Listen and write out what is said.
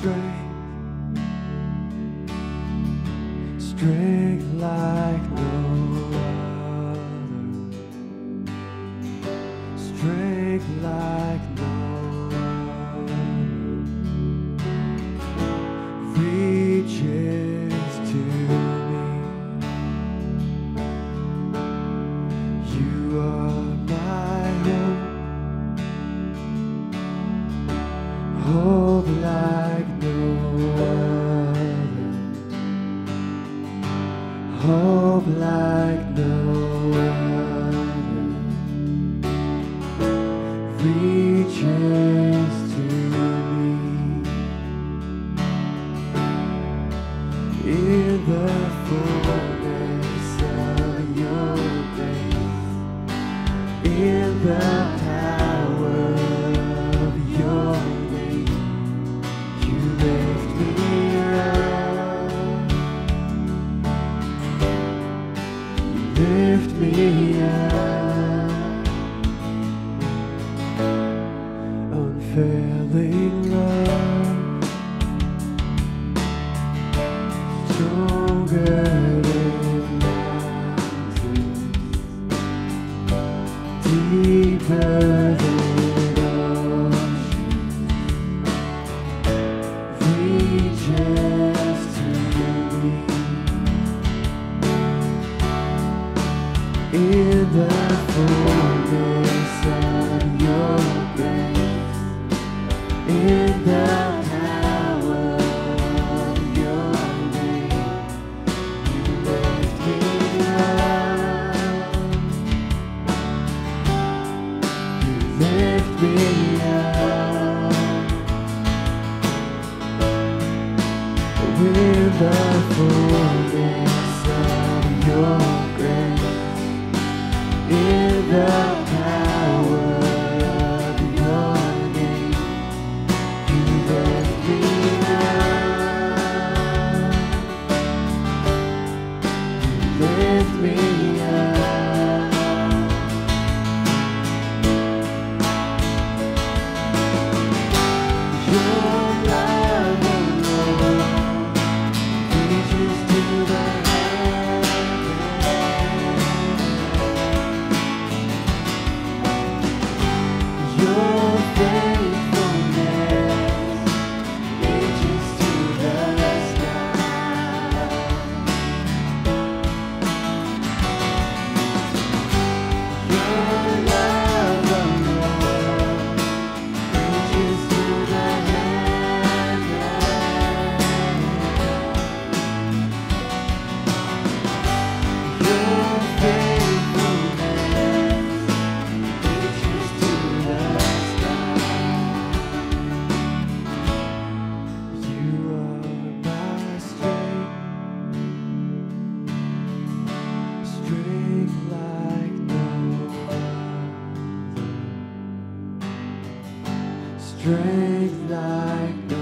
strength, strength like no other, strength like like no other. Reaches to me. In the fullness of your grace. In the lift me up. Unfailing love, stronger than mountains deeper in the fullness of your grace. In the power of your name. You lift me up. You lift me up. With the fullness of your Your strength like